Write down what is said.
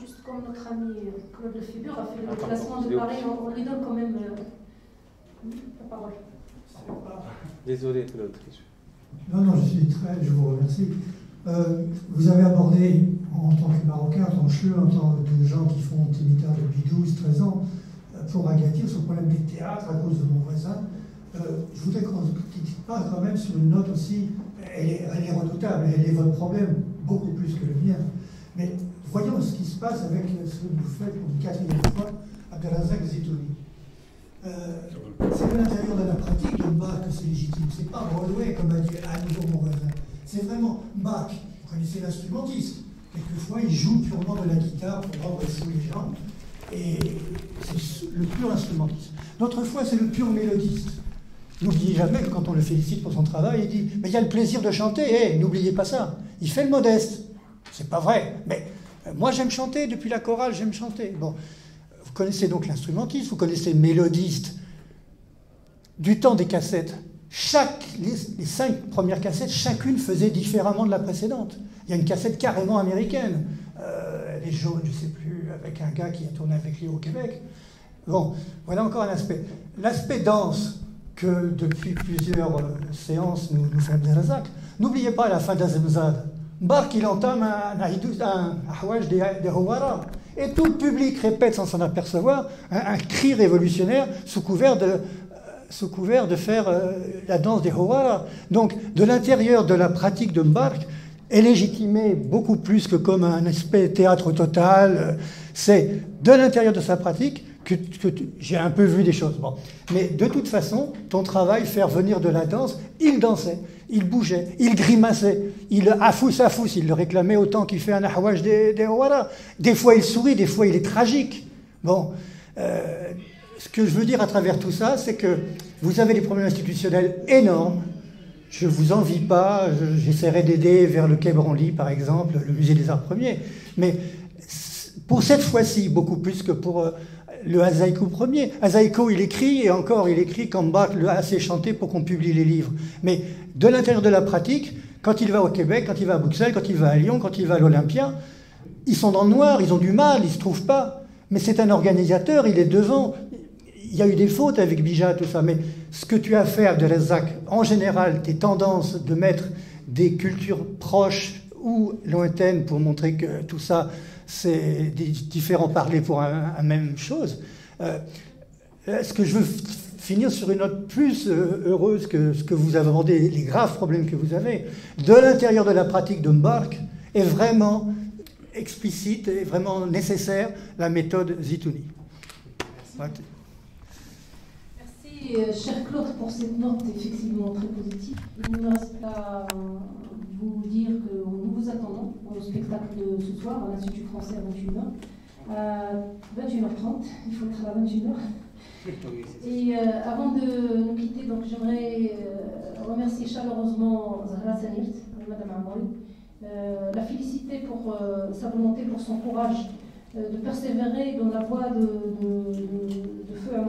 juste comme notre ami Claude Lefebvre a fait le déplacement de Paris, on, lui donne quand même euh, la parole. Désolé, Claude. Non, non, je suis très, je vous remercie. Euh, vous avez abordé, en tant que Marocain, en tant que cheveu, en tant que gens qui font militaire depuis 12, 13 ans, euh, pour Agadir, ce problème des théâtres à cause de mon voisin. Euh, je voudrais qu'on parle quand même sur une note aussi, elle est, elle est redoutable, elle est votre problème, beaucoup plus que le mien. Mais voyons ce qui se passe avec ce que vous faites pour une quatrième fois, Abdelazak Zitouni. Euh, c'est à l'intérieur de la pratique de Bach que c'est légitime. C'est pas Broadway, comme a dit à nouveau mon voisin. C'est vraiment Bach. Vous connaissez l'instrumentiste. Quelquefois, il joue purement de la guitare pour rendre fou les gens. Et c'est le pur instrumentiste. D'autres fois, c'est le pur mélodiste. N'oubliez jamais que quand on le félicite pour son travail, il dit Mais il y a le plaisir de chanter, eh, n'oubliez pas ça. Il fait le modeste. C'est pas vrai. Mais euh, moi, j'aime chanter, depuis la chorale, j'aime chanter. Bon, vous connaissez donc l'instrumentiste, vous connaissez le mélodiste. Du temps des cassettes, chaque, les, cinq premières cassettes, chacune faisait différemment de la précédente. Il y a une cassette carrément américaine. Euh, elle est jaune, je ne sais plus, avec un gars qui a tourné avec lui au Québec. Bon, voilà encore un aspect. L'aspect danse, que depuis plusieurs euh, séances nous, nous fait Abdelrazak. N'oubliez pas la fin d'Azemzad, Bark il entame un, un, un de, de Et tout le public répète sans s'en apercevoir un, cri révolutionnaire sous couvert de, euh, sous couvert de faire euh, la danse des Hawara. Donc, de l'intérieur de la pratique de Mbark, est légitimé beaucoup plus que comme un aspect théâtre total. C'est de l'intérieur de sa pratique que, j'ai un peu vu des choses. Bon. Mais de toute façon, ton travail, faire venir de la danse, il dansait, il bougeait, il grimaçait, il afousse afousse, il le réclamait autant qu'il fait un ahwaj des, des Des fois il sourit, des fois il est tragique. Bon, euh, ce que je veux dire à travers tout ça, c'est que vous avez des problèmes institutionnels énormes. Je ne vous envie pas, j'essaierai d'aider vers le Quai Branly, par exemple, le musée des arts premiers. Mais pour cette fois-ci, beaucoup plus que pour euh, le Hazaïko premier. Hazaïko, il écrit, et encore, il écrit quand Bach le a assez chanté pour qu'on publie les livres. Mais de l'intérieur de la pratique, quand il va au Québec, quand il va à Bruxelles, quand il va à Lyon, quand il va à l'Olympia, ils sont dans le noir, ils ont du mal, ils ne se trouvent pas. Mais c'est un organisateur, il est devant. Il y a eu des fautes avec Bija, tout ça, mais ce que tu as fait, Abdelazak, en général, tes tendances de mettre des cultures proches ou lointaines pour montrer que tout ça, c'est différents parler pour la même chose. Euh, est-ce que je veux finir sur une note plus euh, heureuse que ce que vous avez abordé, les graves problèmes que vous avez? De l'intérieur de la pratique de Mbark est vraiment explicite et vraiment nécessaire la méthode Zitouni. Merci. Merci, euh, cher Claude, pour cette note effectivement très positive. Il ne me reste pas vous dire que nous vous attendons au spectacle de ce soir à l'Institut français à 21h. À 21h30, il faut être à 21h. Et euh, avant de nous quitter, donc j'aimerais euh, remercier chaleureusement Zahra Sanirt, Madame euh, la féliciter pour sa volonté, pour son courage de persévérer dans la voie de, de, de, de feu à